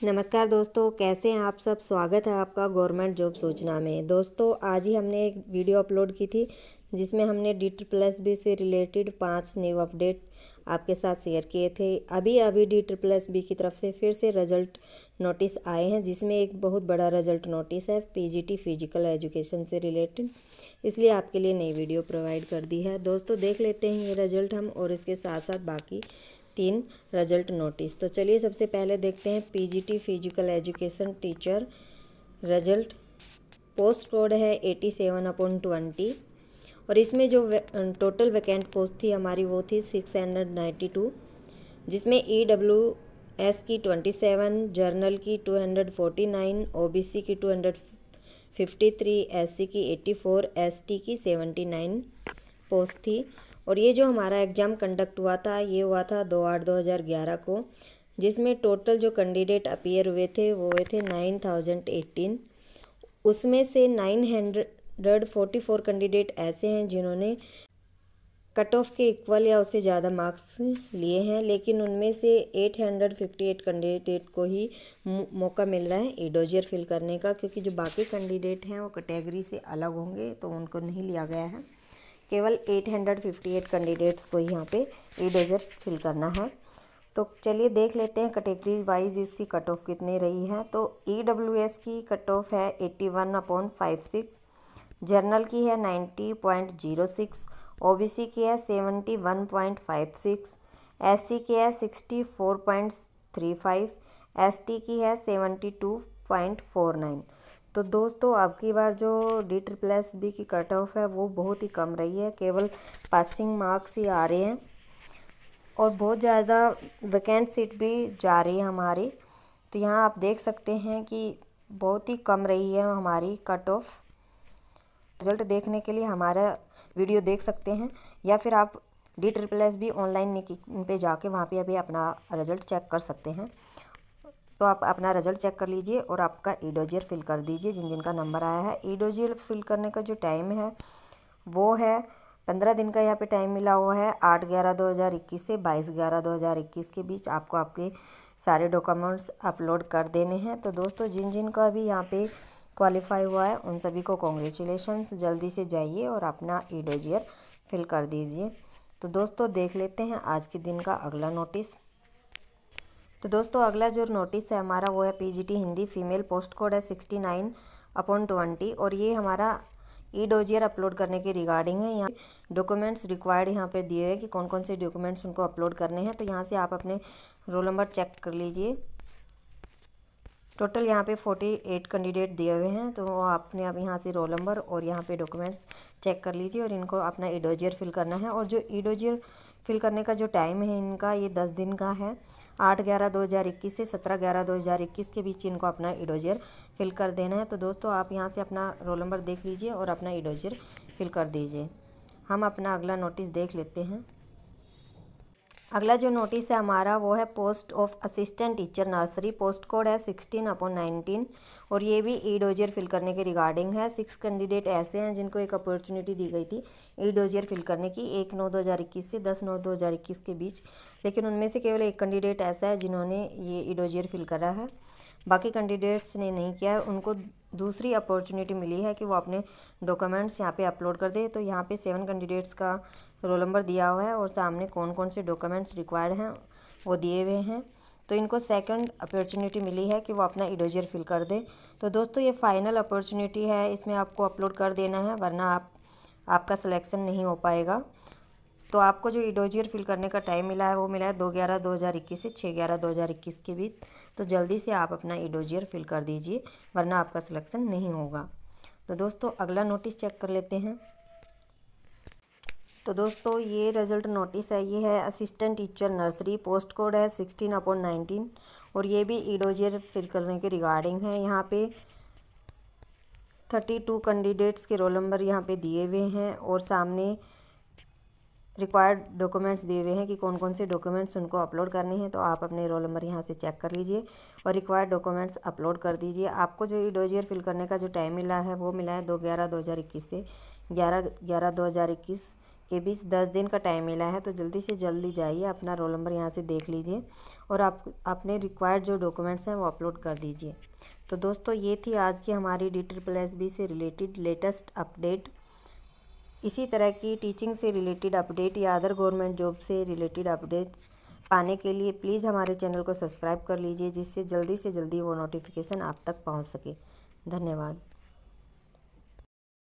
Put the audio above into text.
नमस्कार दोस्तों, कैसे हैं आप सब? स्वागत है आपका गवर्नमेंट जॉब सूचना में। दोस्तों, आज ही हमने एक वीडियो अपलोड की थी, जिसमें हमने डी प्लस बी से रिलेटेड पाँच न्यू अपडेट आपके साथ शेयर किए थे। अभी अभी डी ट्रिपल एस बी की तरफ़ से फिर से रिज़ल्ट नोटिस आए हैं, जिसमें एक बहुत बड़ा रिज़ल्ट नोटिस है पीजीटी फ़िज़िकल एजुकेशन से रिलेटेड इसलिए आपके लिए नई वीडियो प्रोवाइड कर दी है। दोस्तों, देख लेते हैं ये रिज़ल्ट हम और इसके साथ साथ बाकी तीन रिज़ल्ट नोटिस तो चलिए सबसे पहले देखते हैं PGT physical education teacher result post code है एटी सेवन अपॉन ट्वेंटी और इसमें जो टोटल वैकेंट पोस्ट थी हमारी वो थी सिक्स हंड्रेड नाइन्टी टू जिसमें ई डब्ल्यू एस की ट्वेंटी सेवन जर्नल की two hundred forty nine O B C की two hundred fifty three S C की एट्टी फोर एस टी की सेवेंटी नाइन पोस्ट थी। और ये जो हमारा एग्ज़ाम कंडक्ट हुआ था, ये हुआ था दो आठ दो हज़ार ग्यारह को, जिसमें टोटल जो कैंडिडेट अपीयर हुए थे, वो हुए थे नाइन थाउज़ेंड एटीन। उसमें से nine hundred forty four candidate ऐसे हैं जिन्होंने कट ऑफ़ के इक्वल या उससे ज़्यादा मार्क्स लिए हैं, लेकिन उनमें से 858 कैंडिडेट को ही मौका मिल रहा है एडोजियर फिल करने का, क्योंकि जो बाकी कैंडिडेट हैं वो कैटेगरी से अलग होंगे तो उनको नहीं लिया गया है। केवल 858 कैंडिडेट्स को यहाँ पे ई डेजर फिल करना है। तो चलिए देख लेते हैं कैटेगरी वाइज इसकी कट ऑफ़ कितनी रही है। तो ई डब्ल्यू एस की कट ऑफ़ है eighty one upon five six general की है ninety point zero six O B C की है seventy one point five six S C की है sixty four point three five S T की है seventy two point four nine तो दोस्तों, आपकी बार जो डी ट्रिपल एस बी की कट ऑफ़ है, वो बहुत ही कम रही है। केवल पासिंग मार्क्स ही आ रहे हैं और बहुत ज़्यादा वैकेंट सीट भी जा रही है हमारी। तो यहाँ आप देख सकते हैं कि बहुत ही कम रही है हमारी कट ऑफ़। रिज़ल्ट देखने के लिए हमारा वीडियो देख सकते हैं या फिर आप D triple S B online पे जाके वहाँ पे अभी अपना रिज़ल्ट चेक कर सकते हैं। तो आप अपना रिज़ल्ट चेक कर लीजिए और आपका ईडोजियर फिल कर दीजिए, जिन जिनका नंबर आया है। ईडोजियर फिल करने का जो टाइम है, वो है पंद्रह दिन का यहाँ पे टाइम मिला हुआ है। आठ ग्यारह दो हज़ार इक्कीस से बाईस ग्यारह दो हज़ार इक्कीस के बीच आपको आपके सारे डॉक्यूमेंट्स अपलोड कर देने हैं। तो दोस्तों, जिन जिन का भी यहाँ पे क्वालिफाई हुआ है, उन सभी को कॉन्ग्रेचुलेशन जल्दी से जाइए और अपना ईडोजियर फिल कर दीजिए। तो दोस्तों, देख लेते हैं आज के दिन का अगला नोटिस तो दोस्तों, अगला जो नोटिस है हमारा, वो है PGT Hindi female post code है सिक्सटी नाइन अपॉन ट्वेंटी और ये हमारा ई डोजियर अपलोड करने के रिगार्डिंग है। यहाँ डॉक्यूमेंट्स रिक्वायर्ड यहाँ पे दिए हुए कि कौन कौन से डॉक्यूमेंट्स उनको अपलोड करने हैं। तो यहाँ से आप अपने रोल नंबर चेक कर लीजिए। टोटल यहाँ पे फोर्टी एट कैंडिडेट दिए हुए हैं तो आपने अब यहाँ से रोल नंबर और यहाँ पे डॉक्यूमेंट्स चेक कर लीजिए और इनको अपना ईडोजियर फिल करना है। और जो ईडोजियर फिल करने का जो टाइम है, इनका ये दस दिन का है। आठ ग्यारह दो हज़ार इक्कीस से सत्रह ग्यारह दो हज़ार इक्कीस के बीच इनको अपना इडोजियर फिल कर देना है। तो दोस्तों, आप यहाँ से अपना रोल नंबर देख लीजिए और अपना ईडोजियर फिल कर दीजिए। हम अपना अगला नोटिस देख लेते हैं। अगला जो नोटिस है हमारा, वो है post of assistant teacher nursery post code है सिक्सटीन अपॉन नाइनटीन और ये भी ई डोजियर फिल करने के रिगार्डिंग है। सिक्स कैंडिडेट ऐसे हैं जिनको एक अपॉर्चुनिटी दी गई थी ई डोजियर फिल करने की, एक नौ दो हज़ार इक्कीस से दस नौ दो हज़ार इक्कीस के बीच। लेकिन उनमें से केवल एक कैंडिडेट ऐसा है जिन्होंने ये ई डोजियर फिल करा है। बाकी कैंडिडेट्स ने नहीं किया है। उनको दूसरी अपॉर्चुनिटी मिली है कि वो अपने डॉक्यूमेंट्स यहाँ पे अपलोड कर दे। तो यहाँ पे सेवन कैंडिडेट्स का रोल नंबर दिया हुआ है और सामने कौन कौन से डॉक्यूमेंट्स रिक्वायर्ड हैं, वो दिए हुए हैं। तो इनको सेकंड अपॉर्चुनिटी मिली है कि वो अपना इडोजियर फिल कर दे। तो दोस्तों, ये फाइनल अपॉर्चुनिटी है। इसमें आपको अपलोड कर देना है, वरना आप, आपका सिलेक्शन नहीं हो पाएगा। तो आपको जो इडोजियर फिल करने का टाइम मिला है, वो मिला है दो ग्यारह दो हज़ार इक्कीस से छः ग्यारह दो हज़ार इक्कीस के बीच। तो जल्दी से आप अपना इडोजियर फिल कर दीजिए, वरना आपका सिलेक्शन नहीं होगा। तो दोस्तों, अगला नोटिस चेक कर लेते हैं। तो दोस्तों, ये रिज़ल्ट नोटिस है, ये है assistant teacher nursery, post code है सिक्सटीन अपॉन नाइनटीन, और ये भी इडोजियर फिल करने के रिगार्डिंग है। यहाँ पे थर्टी टू कैंडिडेट्स के रोल नंबर यहाँ पे दिए हुए हैं, और सामने रिक्वायर्ड डॉक्यूमेंट्स दिए हुए हैं कि कौन कौन से डॉक्यूमेंट्स उनको अपलोड करने हैं तो आप अपने रोल नंबर यहाँ से चेक कर लीजिए और रिक्वायर्ड डॉक्यूमेंट्स अपलोड कर दीजिए। आपको जो डोजियर फिल करने का जो टाइम मिला है, वो मिला है दो ग्यारह दो हज़ार इक्कीस से। ग्यारह ग्यारह दो हज़ार इक्कीस के बीच दस दिन का टाइम मिला है तो जल्दी से जल्दी जाइए, अपना रोल नंबर यहाँ से देख लीजिए और आप, अपने रिक्वायर्ड जो डॉक्यूमेंट्स हैं वो अपलोड कर दीजिए। तो दोस्तों, ये थी आज की हमारी डी ट्रिपल एस बी से रिलेटेड लेटेस्ट अपडेट इसी तरह की टीचिंग से रिलेटेड अपडेट या अदर गवर्नमेंट जॉब से रिलेटेड अपडेट्स पाने के लिए प्लीज़ हमारे चैनल को सब्सक्राइब कर लीजिए, जिससे जल्दी से जल्दी वो नोटिफिकेशन आप तक पहुँच सके। धन्यवाद।